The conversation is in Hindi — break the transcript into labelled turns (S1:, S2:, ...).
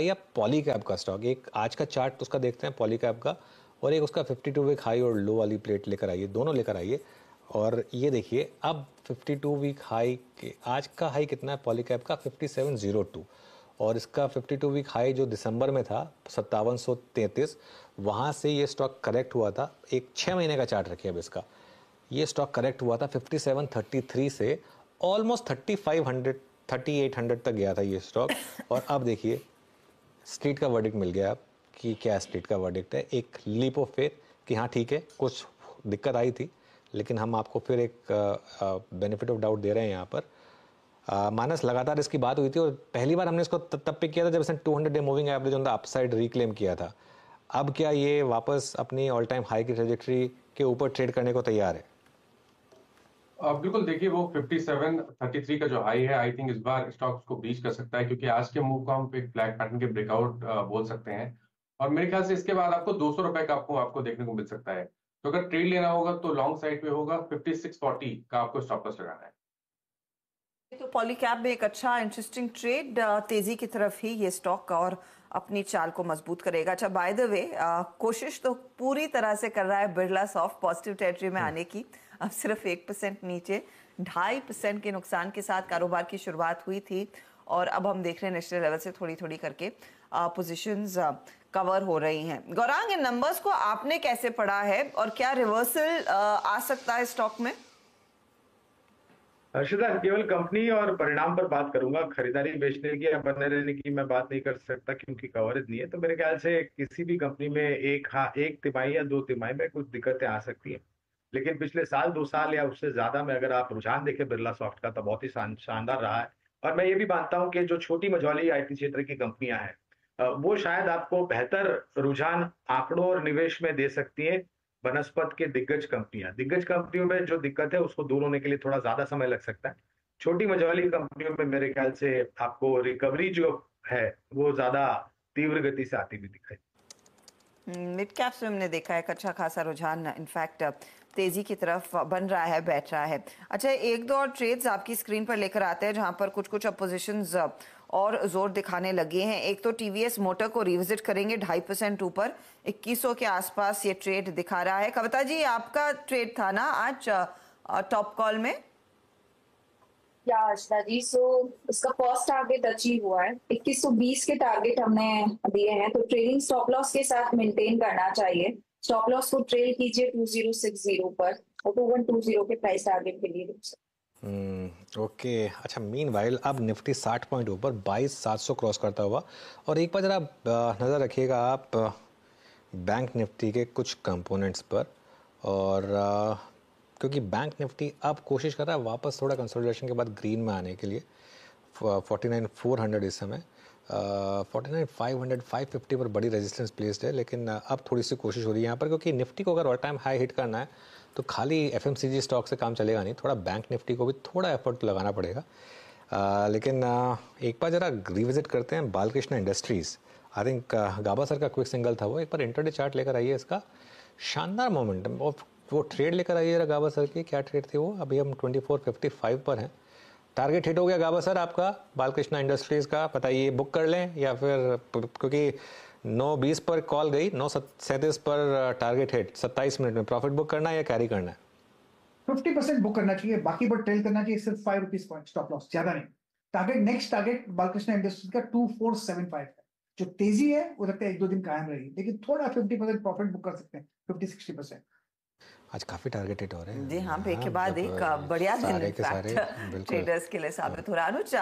S1: या पॉलीकैब का स्टॉक एक आज का चार्ट उसका देखते हैं पॉली पॉलीकैब का, और एक उसका 52 वीक हाई और लो वाली प्लेट लेकर आइए, दोनों लेकर आइए। और ये देखिए, अब 52 वीक हाई के, आज का हाई कितना है पॉली पॉलीकैब का 5702 और इसका 52 वीक हाई जो दिसंबर में था, सत्तावन सौ वहाँ से ये स्टॉक करेक्ट हुआ था। एक छः महीने का चार्ट रखिए अब इसका। ये स्टॉक करेक्ट हुआ था 5733 से ऑलमोस्ट 3500 3800 तक गया था ये स्टॉक और अब देखिए स्ट्रीट का वर्डिक्ट मिल गया कि क्या स्ट्रीट का वर्डिक्ट है। एक लीप ऑफ़ फेथ कि हाँ ठीक है कुछ दिक्कत आई थी लेकिन हम आपको फिर एक बेनिफिट ऑफ़ डाउट दे रहे हैं यहाँ पर। आ, मानस लगातार इसकी बात हुई थी और पहली बार हमने इसको तब पे किया था जब इसने 200 day moving average on the upside reclaim किया था। अब क्या ये वापस अपनी ऑल टाइम हाई की ट्रेजेक्ट्री के ऊपर ट्रेड करने को तैयार है?
S2: बिल्कुल, देखिए, वो 57 33 का जो हाई है आई थिंक इस बार स्टॉक्स को ब्रीच कर सकता है, क्योंकि आज के मूव को हम एक फ्लैग पैटर्न के ब्रेकआउट बोल सकते हैं। और मेरे ख्याल से इसके बाद आपको दो सौ रुपए का आपको आपको देखने को मिल सकता है। तो अगर ट्रेड लेना होगा तो लॉन्ग साइड पे होगा 5640 का आपको स्टॉप लॉस लगाना है।
S3: तो पॉलीकैब में एक अच्छा इंटरेस्टिंग ट्रेड तेज़ी की तरफ़ ही ये स्टॉक और अपनी चाल को मज़बूत करेगा। अच्छा बाय द वे कोशिश तो पूरी तरह से कर रहा है बिरला सॉफ्ट पॉजिटिव टेरिटरी में हम्म। आने की। अब सिर्फ़ एक परसेंट नीचे ढाई परसेंट के नुकसान के साथ कारोबार की शुरुआत हुई थी और अब हम देख रहे हैं नेशनल लेवल से थोड़ी थोड़ी करके पोजीशंस कवर हो रही हैं। गौरांग इन नंबर्स को आपने कैसे पढ़ा है और क्या रिवर्सल आ सकता है स्टॉक में?
S4: हर्षदा केवल कंपनी और परिणाम पर बात करूँगा। खरीदारी, बेचने की या बने रहने की मैं बात नहीं कर सकता क्योंकि कवरेज नहीं है। तो मेरे ख्याल से किसी भी कंपनी में एक हाँ एक तिमाही या दो तिमाही में कुछ दिक्कतें आ सकती हैं। लेकिन पिछले साल, दो साल या उससे ज़्यादा में अगर आप रुझान देखें बिरला सॉफ्ट का तो बहुत ही शानदार रहा है। और मैं ये भी मानता हूँ कि जो छोटी मझौली आईटी क्षेत्र की कंपनियाँ हैं वो शायद आपको बेहतर रुझान, आंकड़ों और निवेश में दे सकती हैं। बनस्पत के दिग्गज कंपनियाँ। दिग्गज कंपनियों में जो दिक्कत है, उसको दूर होने के लिए थोड़ा ज़्यादा समय लग सकता है। छोटी मझौली कंपनियों में मेरे ख्याल से आपको रिकवरी जो है, वो ज़्यादा तीव्र गति से आती भी दिखाई।
S3: मिड कैप्स में हमने देखा है अच्छा खासा रुझान इनफैक्ट तेज़ी की तरफ़ बन रहा है, बैठ रहा है। अच्छा एक दो और ट्रेड्स आपकी स्क्रीन पर लेकर आते हैं, जहाँ पर कुछ कुछ अपोजिशन और ज़ोर दिखाने लगे हैं। एक तो टीवीएस मोटर को रिविजिट करेंगे ढाई परसेंट ऊपर 2100 के आसपास ये ट्रेड दिखा रहा है। कविता जी, आपका ट्रेड था ना आज टॉप कॉल में?
S5: या आशा जी सो उसका फ़र्स्ट टारगेट अचीव हुआ है। 2120 के टारगेट हमने दिए हैं तो ट्रेडिंग स्टॉप लॉस के साथ मेंटेन करना चाहिए। स्टॉप लॉस को ट्रेल कीजिए 2060 पर और 2120 के प्राइस टारगेट के लिए।
S1: ओके hmm, अच्छा मीन वाइल अब निफ्टी 60 पॉइंट ऊपर बाईस सात सौ क्रॉस करता हुआ। और एक बार जरा नज़र रखिएगा आप बैंक निफ्टी के कुछ कंपोनेंट्स पर। और क्योंकि बैंक निफ्टी अब कोशिश कर रहा है वापस थोड़ा कंसोलिडेशन के बाद ग्रीन में आने के लिए। फोर्टी नाइन फोर हंड्रेड इस समय। Forty nine five hundred five fifty पर बड़ी रेजिस्टेंस प्लेस्ड है लेकिन अब थोड़ी सी कोशिश हो रही है यहाँ पर क्योंकि निफ्टी को अगर ऑल टाइम हाई हिट करना है तो खाली एफएमसीजी स्टॉक से काम चलेगा नहीं थोड़ा बैंक निफ्टी को भी थोड़ा एफर्ट लगाना पड़ेगा। आ, लेकिन आ, एक बार ज़रा रिविजिट करते हैं Balkrishna industries I think Gaba sir का क्विक सिंगल था वो। एक बार इंटरडे चार्ट लेकर आइए इसका। शानदार मोमेंटम वो ट्रेड लेकर आइए गाबा सर की क्या ट्रेड थी वो? अभी हम ट्वेंटी फोर फिफ्टी फाइव पर हैं। टारगेट हिट हो गया गाबा सर आपका, बालकृष्णा इंडस्ट्रीज़ का, बताइए बुक कर लें या फिर क्योंकि नौ बीस पर कॉल गई, नौ सैंतीस पर टारगेट हिट सत्ताईस मिनट में प्रॉफिट बुक करना है या कैरी करना है?
S6: फिफ्टी परसेंट बुक करना चाहिए, बाकी पर ट्रेल करना चाहिए, सिर्फ़ five rupees point stop loss ज़्यादा नहीं। Target next target Balkrishna industries का टू फोर सेवन फाइव है। जो तेज़ी है, वो लगता है एक दो दिन कायम रहेगी, लेकिन थोड़ा फिफ्टी परसेंट प्रॉफिट बुक कर सकते हैं फिफ्टी सिक्सटी परसेंट
S1: आज काफ़ी टारगेटेड हो रहे हैं।
S3: जी हाँ एक के बाद एक बढ़िया दिन ट्रेडर्स के लिए साबित हो रहा है। अनुज